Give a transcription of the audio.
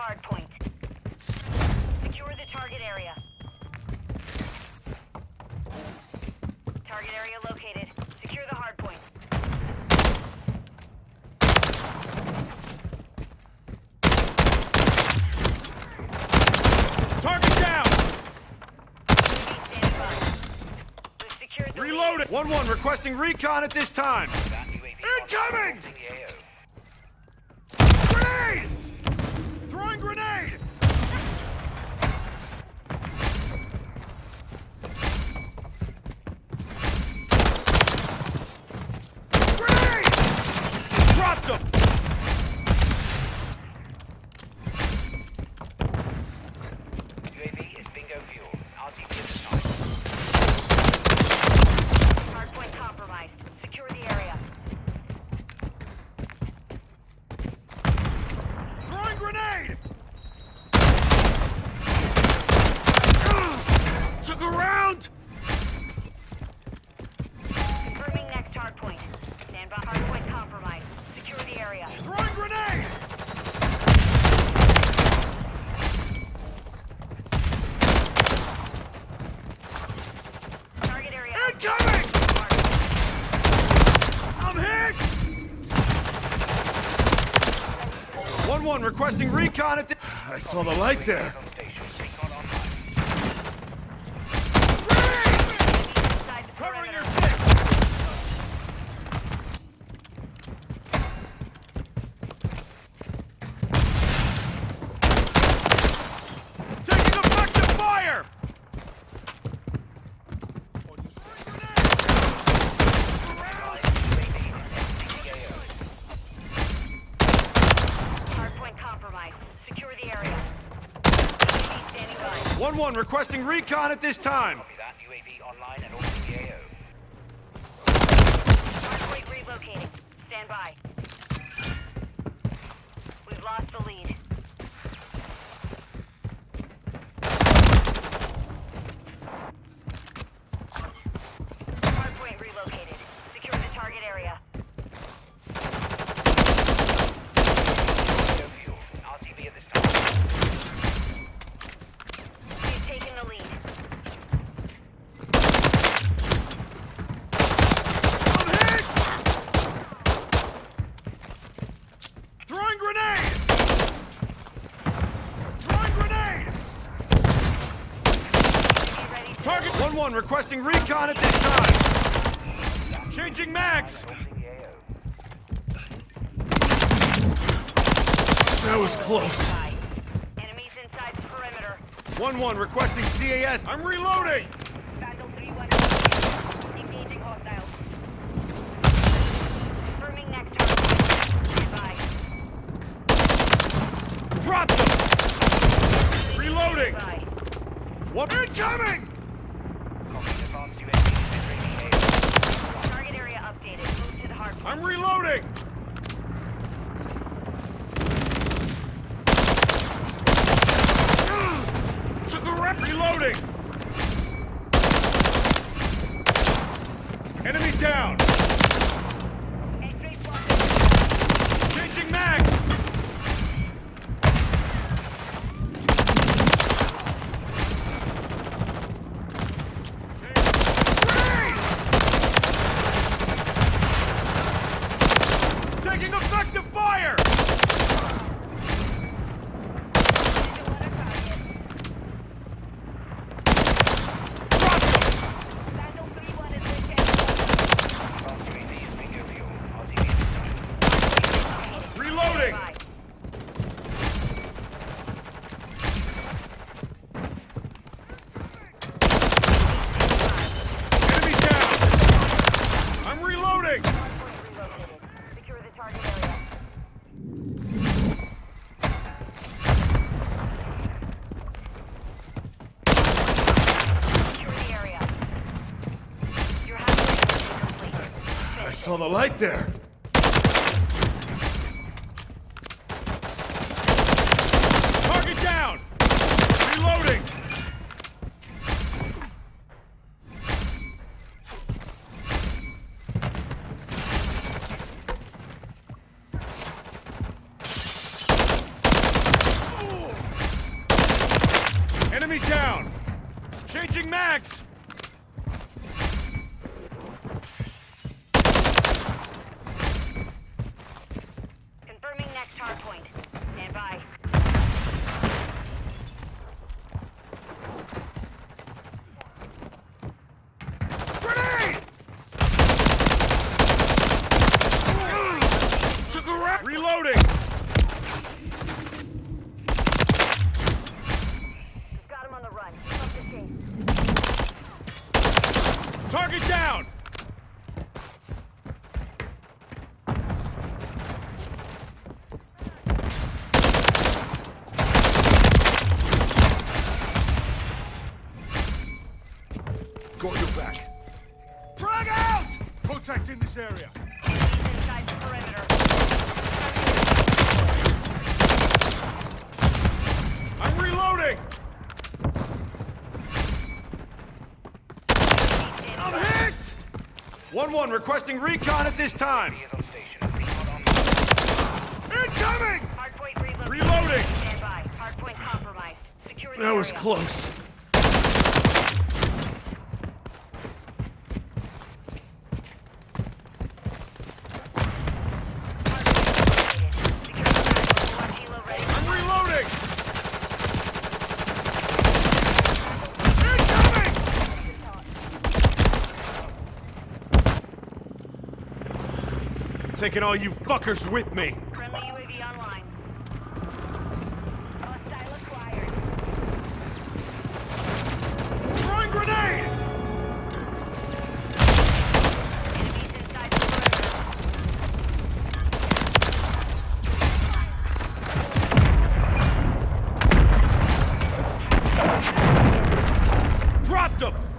hard point. Secure the target area. Target area located. Secure the hard point. Target down! Reloaded! standing by. We've secured the lead. Reloading! 1-1 requesting recon at this time. Incoming! Grenade! Throwing grenade! Grenade! Dropped him! UAV is bingo fuel. RTB at this time. Hard point compromised. Secure the area. Throwing grenade! Took a round! Confirming next hard point. Stand by. Hard point compromised. Secure the area. Throwing grenade! Target area. Incoming! I'm hit! 1-1 requesting recon at the... I saw the light there. On station. Recon online. Inside the Covering your perimeter. six! Taking effective fire! Hard point compromised. Secure the area. UAV standing by. 1-1 requesting recon at this time. Copy that. UAV online and orbiting the AO. Hardpoint relocating. Stand by. We've lost the lead. Hardpoint relocated. Secure the target area. Bingo fuel. RTB at this time. We've taken the lead. I'm hit! Throwing grenade! Throwing grenade! Be ready to Target 1-1 requesting recon at this time. Changing mags. Orbiting the AO. That was close. Enemies inside the perimeter. 1-1 requesting CAS. I'm reloading! Vandal 3-1 engaging hostiles. Confirming next target. Stand by. Dropped them! Reloading! One incoming! Reloading! Enemy down! Changing mags! Grenade! Taking effective fire! Dropped him! Vandal 3-1 is with Advanced UAV is bingo fuel. RTB at this time. Reloading! By. Enemy down! I'm reloading! Hardpoint relocated. Secure the target area. Secure the area. Your halfway is complete. Saw the light there. Target down! Reloading! Enemy down! Changing mags! Next hard point. Stand by. Reloading! Contact in this area. Inside the perimeter. I'm reloading! I'm hit! 1-1 requesting recon at this time. Is on station. Recon on Incoming! Reloading! Stand by. Hardpoint compromised. Secure the That was close. I'm reloading! Incoming! Taking all you fuckers with me. Friendly UAV online. Hostile acquired. Throwing grenade! Enemies inside the perimeter. Dropped him!